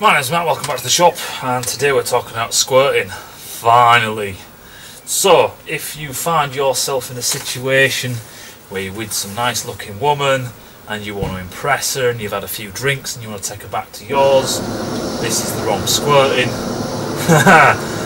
My name's Matt, welcome back to the shop, and today we're talking about squirting. Finally. So, if you find yourself in a situation where you're with some nice looking woman and you want to impress her and you've had a few drinks and you want to take her back to yours, this is the wrong squirting.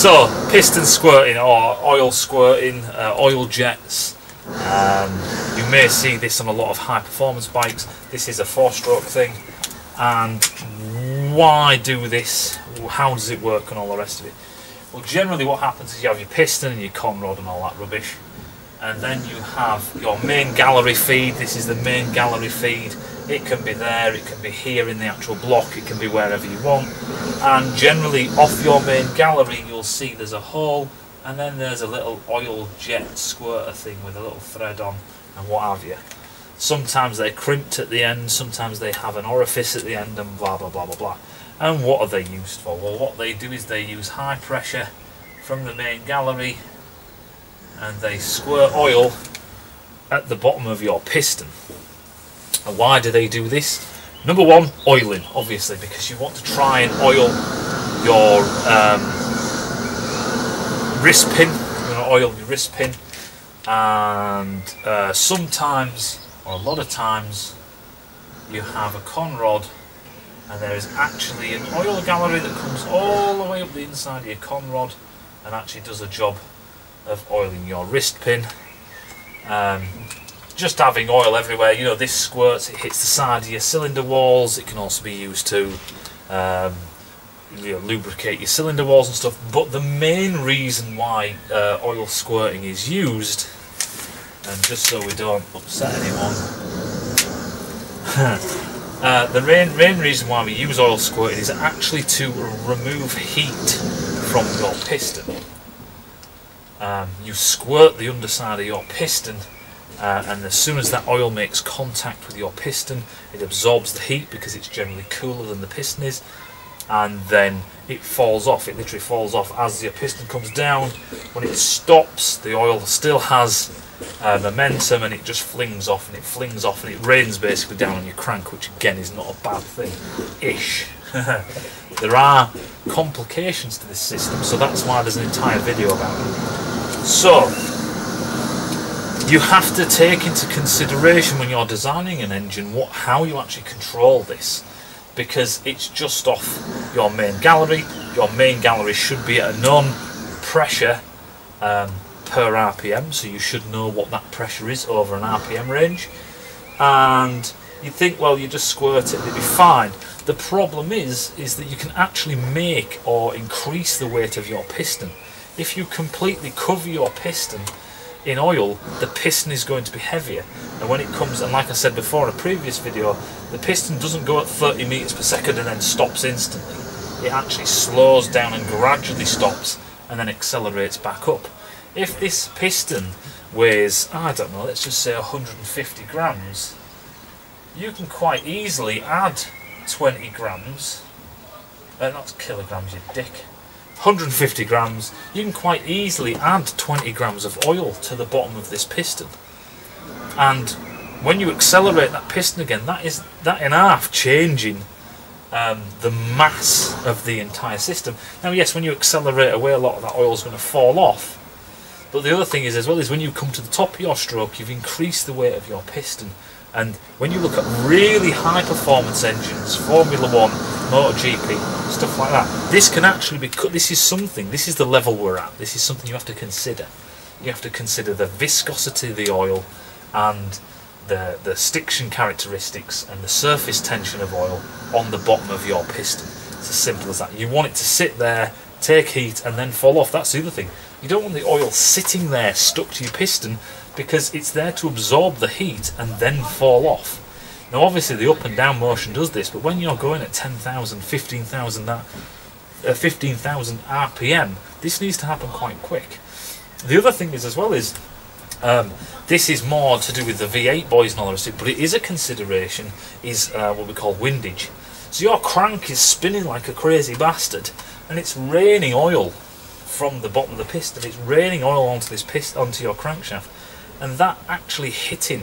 So, piston squirting or oil squirting, uh, oil jets. Um, you may see this on a lot of high performance bikes. This is a four stroke thing. And why do this? How does it work and all the rest of it? Well, generally, what happens is you have your piston and your con rod and all that rubbish. And then you have your main gallery feed. This is the main gallery feed it can be there, it can be here in the actual block, it can be wherever you want. And generally off your main gallery you'll see there's a hole and then there's a little oil jet squirter thing with a little thread on and what have you. Sometimes they're crimped at the end, sometimes they have an orifice at the end and blah blah blah blah blah. And what are they used for? Well what they do is they use high pressure from the main gallery and they squirt oil at the bottom of your piston. And why do they do this? Number one, oiling, obviously, because you want to try and oil your um, wrist pin. You want to oil your wrist pin, and uh, sometimes, or a lot of times, you have a con rod, and there is actually an oil gallery that comes all the way up the inside of your con rod, and actually does a job of oiling your wrist pin. Um, just having oil everywhere. You know, this squirts, it hits the side of your cylinder walls. It can also be used to um, you know, lubricate your cylinder walls and stuff. But the main reason why uh, oil squirting is used, and just so we don't upset anyone, uh, the main, main reason why we use oil squirting is actually to remove heat from your piston. Um, you squirt the underside of your piston uh, and as soon as that oil makes contact with your piston it absorbs the heat because it's generally cooler than the piston is. And then it falls off. It literally falls off as your piston comes down. When it stops the oil still has uh, momentum and it just flings off and it flings off and it rains basically down on your crank which again is not a bad thing. Ish. There are complications to this system so that's why there's an entire video about it. So you have to take into consideration when you're designing an engine what how you actually control this because it's just off your main gallery. Your main gallery should be at a known pressure um, per rpm so you should know what that pressure is over an rpm range. And you think well you just squirt it it'll be fine. The problem is is that you can actually make or increase the weight of your piston. If you completely cover your piston in oil, the piston is going to be heavier. And when it comes, and like I said before in a previous video, the piston doesn't go at 30 meters per second and then stops instantly. It actually slows down and gradually stops and then accelerates back up. If this piston weighs, I don't know, let's just say 150 grams, you can quite easily add 20 grams, uh, not kilograms, you dick, 150 grams, you can quite easily add 20 grams of oil to the bottom of this piston. And when you accelerate that piston again, that is that in half changing um, the mass of the entire system. Now, yes, when you accelerate away, a lot of that oil is going to fall off. But the other thing is, as well, is when you come to the top of your stroke, you've increased the weight of your piston. And when you look at really high performance engines, Formula One, MotoGP, stuff like that, this can actually be cut. This is something, this is the level we're at. This is something you have to consider. You have to consider the viscosity of the oil and the, the stiction characteristics and the surface tension of oil on the bottom of your piston. It's as simple as that. You want it to sit there, take heat, and then fall off. That's the other thing. You don't want the oil sitting there stuck to your piston because it's there to absorb the heat and then fall off. Now obviously the up and down motion does this, but when you're going at 10,000, 15,000 uh, 15,000 RPM, this needs to happen quite quick. The other thing is as well is um, this is more to do with the V8 boys and all the rest of it, but it is a consideration is uh, what we call windage. So your crank is spinning like a crazy bastard, and it's raining oil from the bottom of the piston. It's raining oil onto this pist onto your crankshaft, and that actually hitting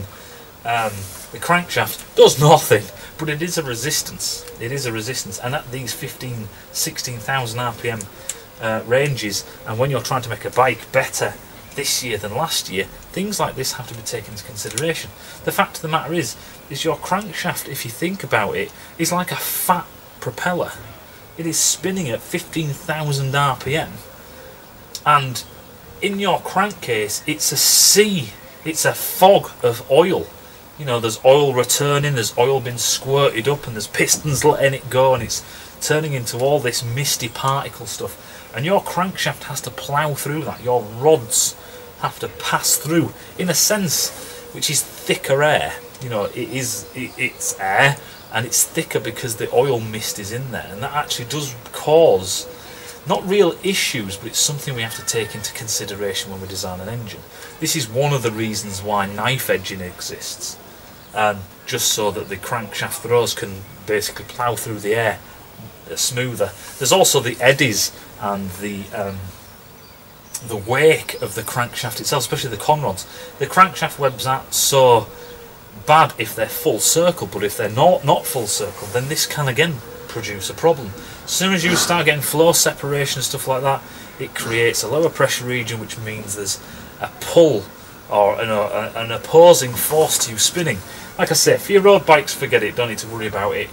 um, the crankshaft does nothing, but it is a resistance. It is a resistance, and at these 15, 16,000 RPM uh, ranges, and when you're trying to make a bike better this year than last year, things like this have to be taken into consideration. The fact of the matter is, is your crankshaft, if you think about it, is like a fat propeller. It is spinning at 15,000 RPM, and in your crankcase, it's a sea, it's a fog of oil. You know, there's oil returning, there's oil being squirted up, and there's pistons letting it go, and it's turning into all this misty particle stuff. And your crankshaft has to plough through that. Your rods have to pass through, in a sense, which is thicker air. You know, it is it, it's air, and it's thicker because the oil mist is in there, and that actually does cause not real issues, but it's something we have to take into consideration when we design an engine. This is one of the reasons why knife edging exists, um, just so that the crankshaft throws can basically plough through the air uh, smoother. There's also the eddies and the um, the wake of the crankshaft itself, especially the conrods. The crankshaft webs aren't so bad if they're full circle, but if they're not not full circle, then this can again produce a problem. As soon as you start getting flow separation and stuff like that, it creates a lower pressure region, which means there's a pull or an, uh, an opposing force to you spinning. Like I say, for your road bikes, forget it, don't need to worry about it.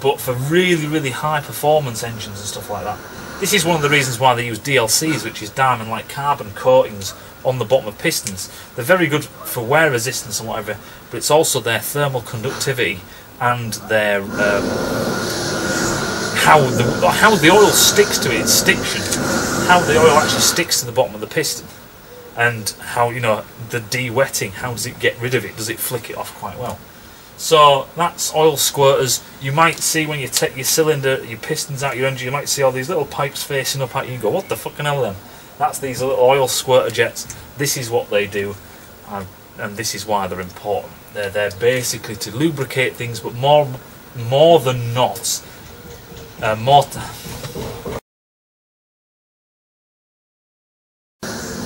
But for really, really high performance engines and stuff like that, this is one of the reasons why they use DLCs, which is diamond like carbon coatings on the bottom of pistons. They're very good for wear resistance and whatever, but it's also their thermal conductivity and their um, how the how the oil sticks to it, its stiction, how the oil actually sticks to the bottom of the piston, and how you know the de-wetting. How does it get rid of it? Does it flick it off quite well? So that's oil squirters. You might see when you take your cylinder, your pistons out your engine, you might see all these little pipes facing up at you and go, what the fucking hell are then? That's these little oil squirter jets. This is what they do, and, and this is why they're important. They're there basically to lubricate things, but more, more than not, Eh, more,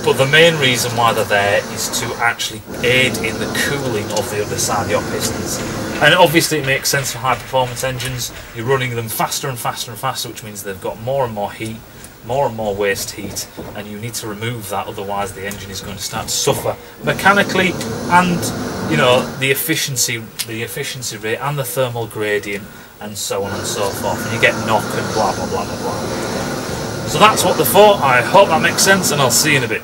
But the main reason why they're there is to actually aid in the cooling of the other side of your pistons. And obviously it makes sense for high performance engines. You're running them faster and faster and faster, which means they've got more and more heat, more and more waste heat, and you need to remove that, otherwise the engine is going to start to suffer mechanically and you know the efficiency the efficiency rate and the thermal gradient and so on and so forth. And you get knock and blah blah blah blah blah. So that's what they're for. I hope that makes sense and I'll see you in a bit.